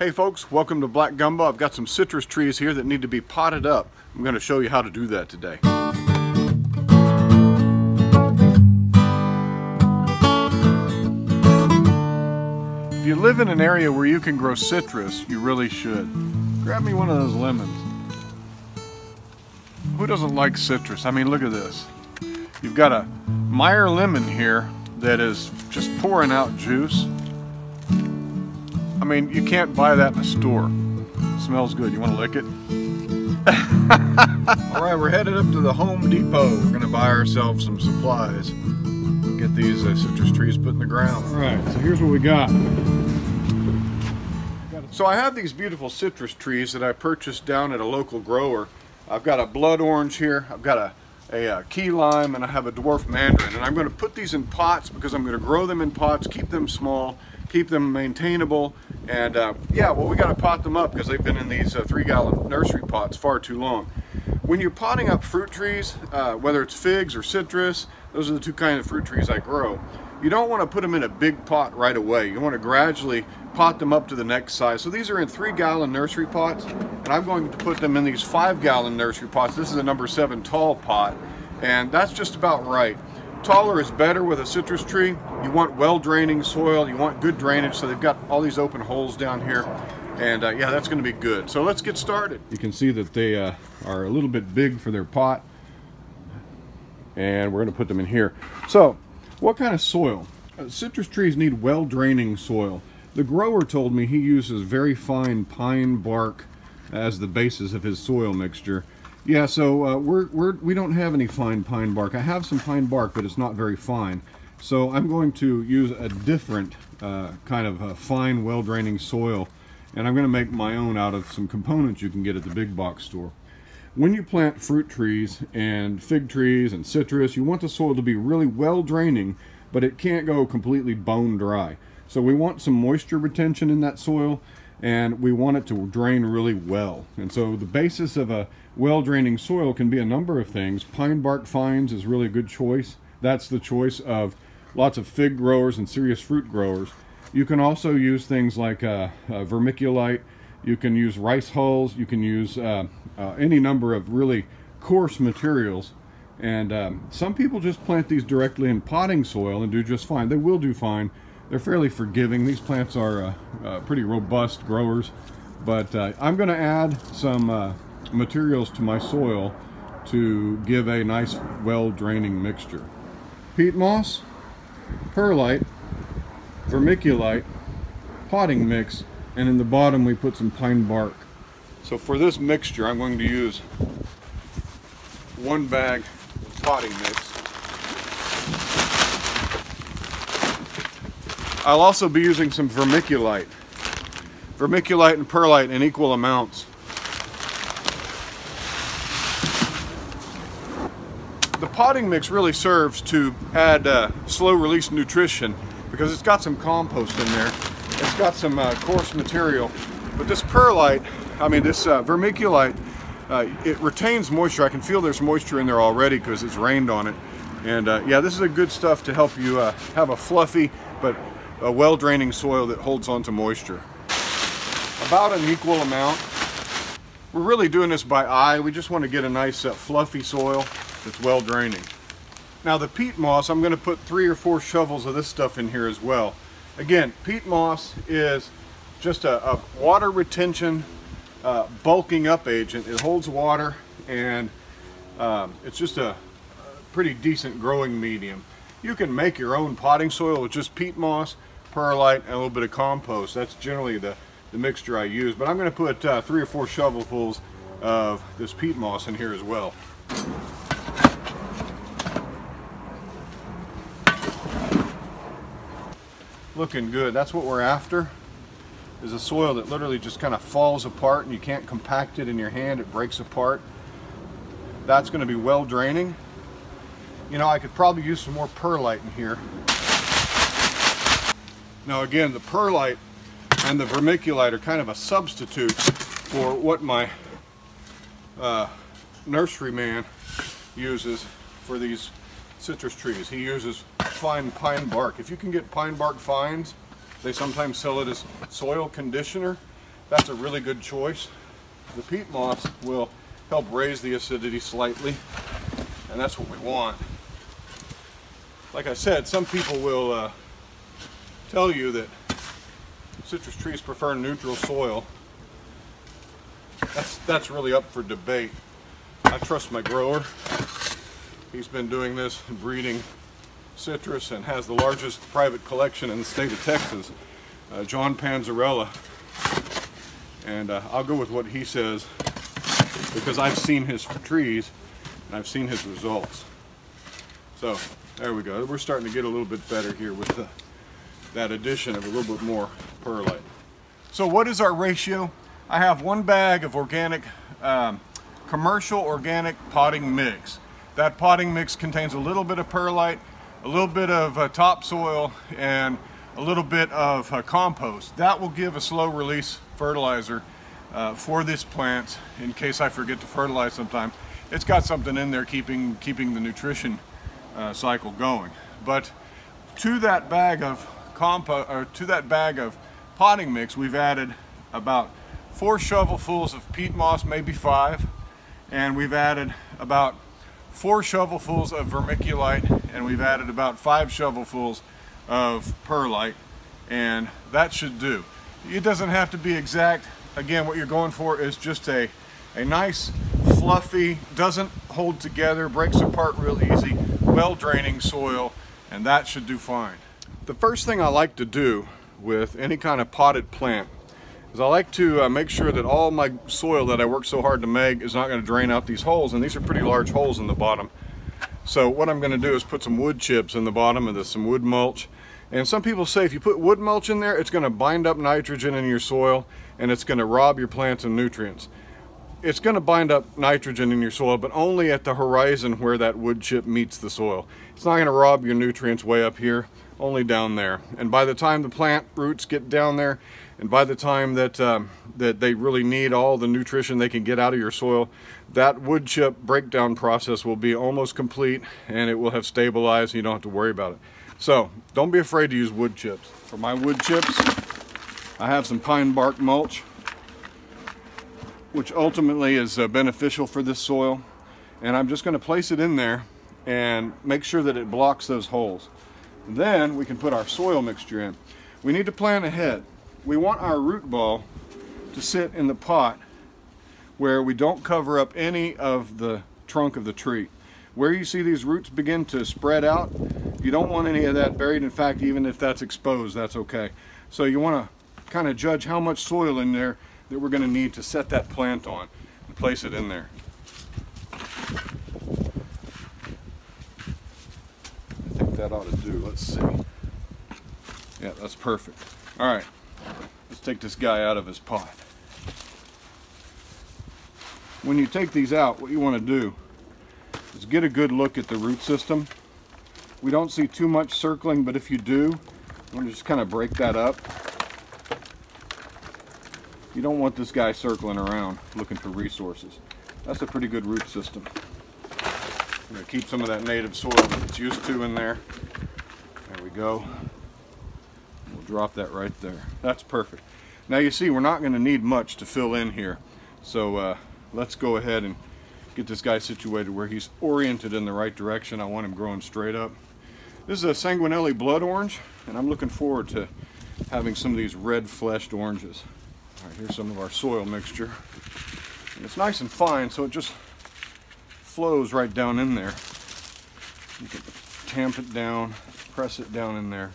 Hey folks, welcome to Black Gumbo. I've got some citrus trees here that need to be potted up. I'm going to show you how to do that today. If you live in an area where you can grow citrus, you really should. Grab me one of those lemons. Who doesn't like citrus? I mean, look at this. You've got a Meyer lemon here that is just pouring out juice. I mean, you can't buy that in a store. It smells good. You want to lick it? All right, we're headed up to the Home Depot. We're going to buy ourselves some supplies. Get these uh, citrus trees put in the ground. All right, so here's what we got. So I have these beautiful citrus trees that I purchased down at a local grower. I've got a blood orange here. I've got a a uh, key lime and I have a dwarf mandarin. And I'm going to put these in pots because I'm going to grow them in pots keep them small keep them maintainable. And uh, yeah well we got to pot them up because they've been in these uh, three gallon nursery pots far too long. When you're potting up fruit trees uh, whether it's figs or citrus those are the two kinds of fruit trees I grow. You don't want to put them in a big pot right away. You want to gradually pot them up to the next size. So these are in three gallon nursery pots and I'm going to put them in these five gallon nursery pots. This is a number seven tall pot and that's just about right. Taller is better with a citrus tree. You want well draining soil, you want good drainage so they've got all these open holes down here and uh, yeah that's going to be good. So let's get started. You can see that they uh, are a little bit big for their pot and we're going to put them in here. So what kind of soil? Uh, citrus trees need well draining soil. The grower told me he uses very fine pine bark as the basis of his soil mixture. Yeah, so uh, we're, we're, we don't have any fine pine bark. I have some pine bark, but it's not very fine. So I'm going to use a different uh, kind of fine, well-draining soil, and I'm going to make my own out of some components you can get at the big box store. When you plant fruit trees and fig trees and citrus, you want the soil to be really well draining, but it can't go completely bone dry. So we want some moisture retention in that soil and we want it to drain really well. And so the basis of a well draining soil can be a number of things. Pine bark fines is really a good choice. That's the choice of lots of fig growers and serious fruit growers. You can also use things like uh, uh, vermiculite. You can use rice hulls. You can use uh, uh any number of really coarse materials. And um, some people just plant these directly in potting soil and do just fine. They will do fine they're fairly forgiving. These plants are uh, uh, pretty robust growers, but uh, I'm going to add some uh, materials to my soil to give a nice, well-draining mixture. Peat moss, perlite, vermiculite, potting mix, and in the bottom we put some pine bark. So for this mixture, I'm going to use one bag of potting mix. I'll also be using some vermiculite. Vermiculite and perlite in equal amounts. The potting mix really serves to add uh, slow release nutrition because it's got some compost in there. It's got some uh, coarse material. But this perlite, I mean this uh, vermiculite, uh, it retains moisture. I can feel there's moisture in there already because it's rained on it. And uh, yeah, this is a good stuff to help you uh, have a fluffy but a well-draining soil that holds on to moisture. About an equal amount. We're really doing this by eye. We just want to get a nice uh, fluffy soil that's well draining. Now the peat moss, I'm going to put three or four shovels of this stuff in here as well. Again, peat moss is just a, a water retention uh, bulking up agent. It holds water and um, it's just a pretty decent growing medium. You can make your own potting soil with just peat moss perlite, and a little bit of compost. That's generally the, the mixture I use. But I'm going to put uh, three or four shovelfuls of this peat moss in here as well. Looking good. That's what we're after is a soil that literally just kind of falls apart and you can't compact it in your hand. It breaks apart. That's going to be well draining. You know, I could probably use some more perlite in here. Now again, the perlite and the vermiculite are kind of a substitute for what my uh, nurseryman uses for these citrus trees. He uses fine pine bark. If you can get pine bark fines, they sometimes sell it as soil conditioner. that's a really good choice. The peat moss will help raise the acidity slightly, and that's what we want. Like I said, some people will uh, tell you that citrus trees prefer neutral soil. That's, that's really up for debate. I trust my grower. He's been doing this breeding citrus and has the largest private collection in the state of Texas, uh, John Panzarella. And uh, I'll go with what he says because I've seen his trees and I've seen his results. So there we go. We're starting to get a little bit better here with the, that addition of a little bit more perlite. So what is our ratio? I have one bag of organic, um, commercial organic potting mix. That potting mix contains a little bit of perlite, a little bit of uh, topsoil, and a little bit of uh, compost. That will give a slow release fertilizer uh, for this plant in case I forget to fertilize sometime. It's got something in there keeping, keeping the nutrition uh, cycle going. But to that bag of compost, uh, or to that bag of potting mix, we've added about four shovelfuls of peat moss, maybe five, and we've added about four shovelfuls of vermiculite, and we've added about five shovelfuls of perlite, and that should do. It doesn't have to be exact. Again, what you're going for is just a, a nice, fluffy, doesn't hold together, breaks apart real easy, well-draining soil, and that should do fine. The first thing I like to do with any kind of potted plant is I like to uh, make sure that all my soil that I work so hard to make is not going to drain out these holes, and these are pretty large holes in the bottom. So what I'm going to do is put some wood chips in the bottom of this, some wood mulch, and some people say if you put wood mulch in there, it's going to bind up nitrogen in your soil and it's going to rob your plants of nutrients. It's going to bind up nitrogen in your soil, but only at the horizon where that wood chip meets the soil. It's not going to rob your nutrients way up here, only down there. And by the time the plant roots get down there, and by the time that, um, that they really need all the nutrition they can get out of your soil, that wood chip breakdown process will be almost complete and it will have stabilized and you don't have to worry about it. So don't be afraid to use wood chips. For my wood chips, I have some pine bark mulch, which ultimately is uh, beneficial for this soil. And I'm just gonna place it in there and make sure that it blocks those holes. And then we can put our soil mixture in. We need to plan ahead. We want our root ball to sit in the pot where we don't cover up any of the trunk of the tree. Where you see these roots begin to spread out, you don't want any of that buried. In fact, even if that's exposed, that's okay. So you want to kind of judge how much soil in there that we're going to need to set that plant on and place it in there. I think that ought to do. Let's see. Yeah, that's perfect. All right, let's take this guy out of his pot. When you take these out, what you want to do is get a good look at the root system we don't see too much circling, but if you do, I'm going to just kind of break that up. You don't want this guy circling around looking for resources. That's a pretty good root system. I'm going to keep some of that native soil that it's used to in there. There we go. We'll drop that right there. That's perfect. Now you see we're not going to need much to fill in here. So uh, let's go ahead and get this guy situated where he's oriented in the right direction. I want him growing straight up. This is a Sanguinelli blood orange, and I'm looking forward to having some of these red-fleshed oranges. All right, here's some of our soil mixture. And it's nice and fine, so it just flows right down in there. You can tamp it down, press it down in there.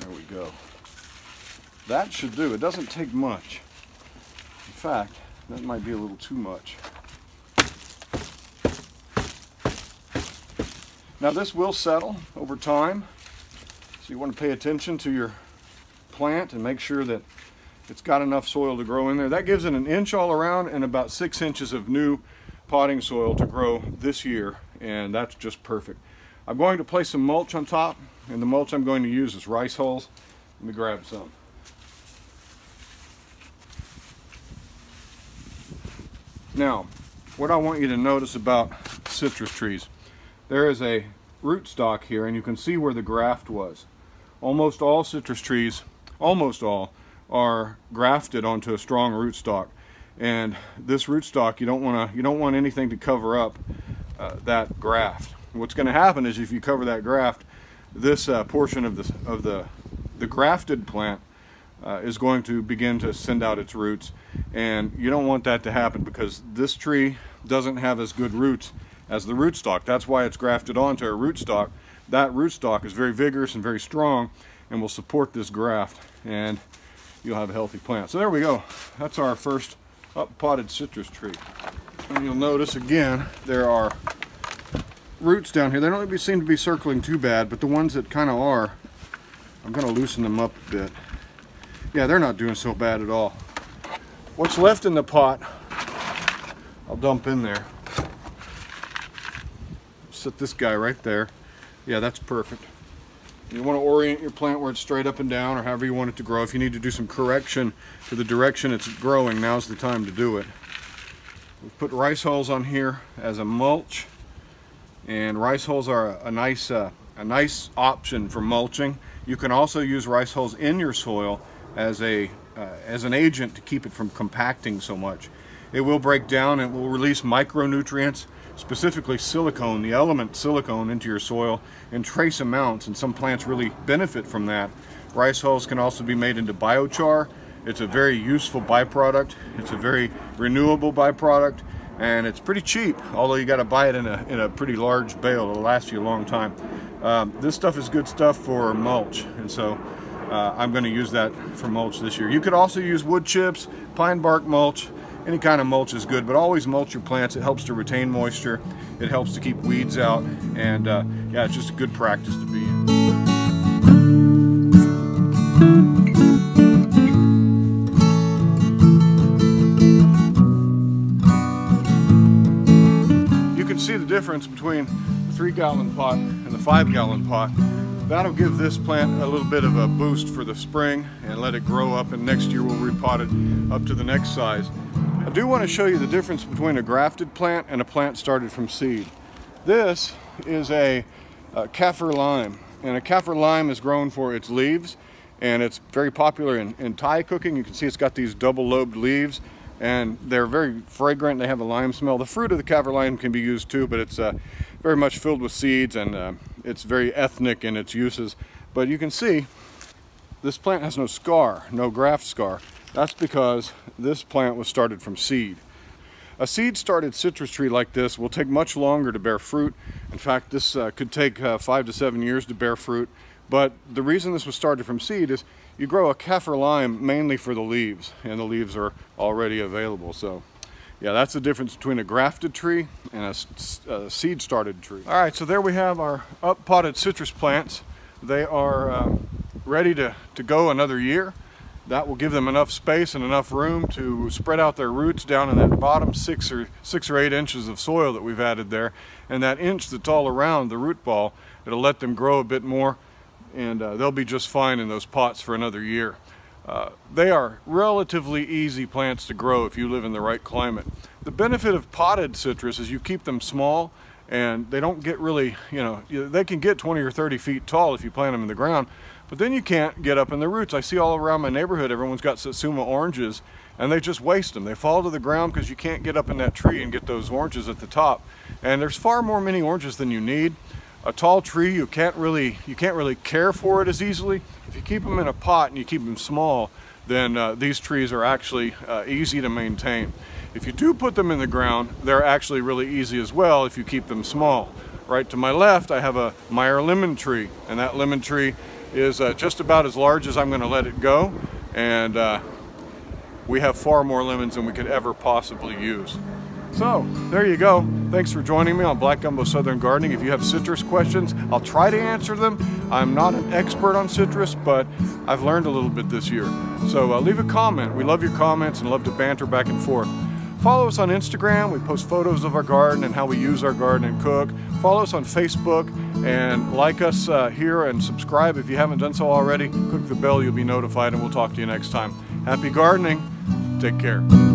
There we go. That should do. It doesn't take much. In fact, that might be a little too much. Now this will settle over time. So you want to pay attention to your plant and make sure that it's got enough soil to grow in there. That gives it an inch all around and about six inches of new potting soil to grow this year. And that's just perfect. I'm going to place some mulch on top and the mulch I'm going to use is rice hulls. Let me grab some. Now, what I want you to notice about citrus trees there is a rootstock here and you can see where the graft was. Almost all citrus trees, almost all, are grafted onto a strong rootstock. And this rootstock, you don't want to, you don't want anything to cover up uh, that graft. What's going to happen is if you cover that graft, this uh, portion of the of the the grafted plant uh, is going to begin to send out its roots, and you don't want that to happen because this tree doesn't have as good roots as the rootstock. That's why it's grafted onto a rootstock. That rootstock is very vigorous and very strong, and will support this graft, and you'll have a healthy plant. So there we go. That's our first up potted citrus tree. And you'll notice again, there are roots down here. They don't seem to be circling too bad, but the ones that kind of are, I'm going to loosen them up a bit. Yeah, they're not doing so bad at all. What's left in the pot, I'll dump in there. Set this guy right there. Yeah, that's perfect. You want to orient your plant where it's straight up and down or however you want it to grow. If you need to do some correction to the direction it's growing, now's the time to do it. We've put rice hulls on here as a mulch and rice hulls are a, a nice uh, a nice option for mulching. You can also use rice hulls in your soil as a uh, as an agent to keep it from compacting so much. It will break down and will release micronutrients, specifically silicone, the element silicone into your soil in trace amounts and some plants really benefit from that. Rice hulls can also be made into biochar. It's a very useful byproduct. It's a very renewable byproduct and it's pretty cheap although you got to buy it in a, in a pretty large bale it'll last you a long time um, this stuff is good stuff for mulch and so uh, I'm going to use that for mulch this year you could also use wood chips pine bark mulch any kind of mulch is good but always mulch your plants. It helps to retain moisture. It helps to keep weeds out. And uh, yeah it's just a good practice to be in. You can see the difference between the three gallon pot and the five gallon pot. That'll give this plant a little bit of a boost for the spring and let it grow up. And next year we'll repot it up to the next size. I do want to show you the difference between a grafted plant and a plant started from seed. This is a, a kaffir lime and a kaffir lime is grown for its leaves and it's very popular in, in Thai cooking. You can see it's got these double lobed leaves and they're very fragrant. They have a lime smell. The fruit of the kaffir lime can be used too, but it's uh, very much filled with seeds and uh, it's very ethnic in its uses. But you can see this plant has no scar, no graft scar. That's because this plant was started from seed. A seed started citrus tree like this will take much longer to bear fruit. In fact, this uh, could take uh, five to seven years to bear fruit. But the reason this was started from seed is you grow a kaffir lime mainly for the leaves, and the leaves are already available. So yeah, that's the difference between a grafted tree and a, a seed started tree. All right, so there we have our up potted citrus plants. They are uh, ready to, to go another year. That will give them enough space and enough room to spread out their roots down in that bottom six or six or eight inches of soil that we've added there. And that inch that's all around the root ball, it'll let them grow a bit more and uh, they'll be just fine in those pots for another year. Uh, they are relatively easy plants to grow if you live in the right climate. The benefit of potted citrus is you keep them small and they don't get really, you know, they can get 20 or 30 feet tall if you plant them in the ground, but then you can't get up in the roots. I see all around my neighborhood, everyone's got Satsuma oranges and they just waste them. They fall to the ground because you can't get up in that tree and get those oranges at the top. And there's far more mini oranges than you need a tall tree you can't really you can't really care for it as easily if you keep them in a pot and you keep them small then uh, these trees are actually uh, easy to maintain if you do put them in the ground they're actually really easy as well if you keep them small right to my left I have a Meyer lemon tree and that lemon tree is uh, just about as large as I'm going to let it go and uh, we have far more lemons than we could ever possibly use so there you go. Thanks for joining me on Black Gumbo Southern Gardening. If you have citrus questions, I'll try to answer them. I'm not an expert on citrus, but I've learned a little bit this year. So uh, leave a comment. We love your comments and love to banter back and forth. Follow us on Instagram. We post photos of our garden and how we use our garden and cook. Follow us on Facebook and like us uh, here and subscribe if you haven't done so already. Click the bell, you'll be notified, and we'll talk to you next time. Happy gardening. Take care.